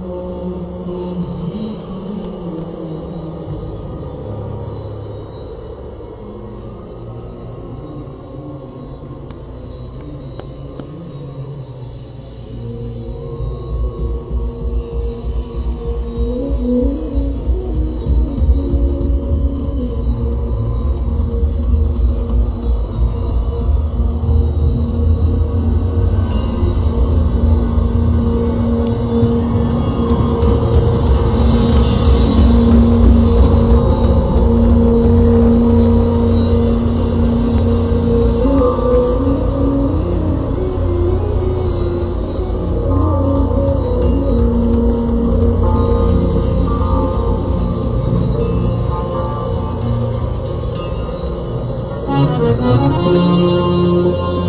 Oh. Thank you.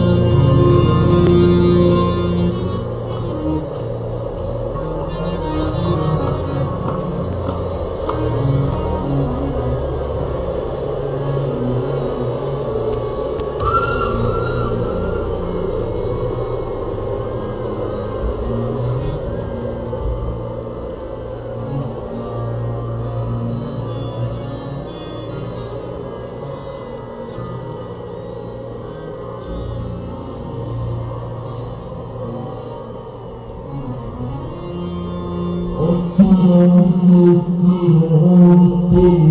You.